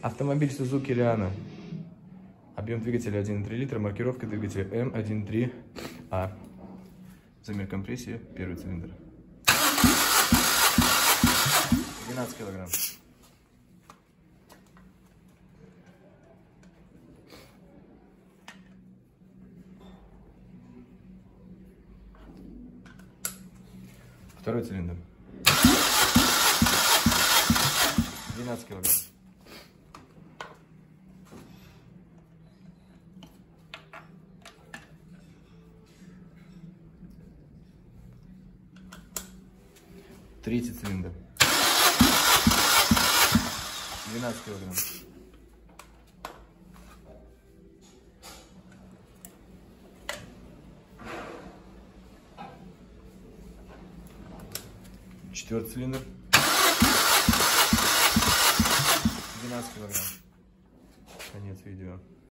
Автомобиль Suzuki Liana. Объем двигателя 1,3 литра, маркировка двигателя М13А. Замер компрессии, первый цилиндр. 12 килограмм. Второй цилиндр. 12 килограмм. Третий цилиндр. 12 килограмм. Четвертый цилиндр. 12 килограмм. Конец видео.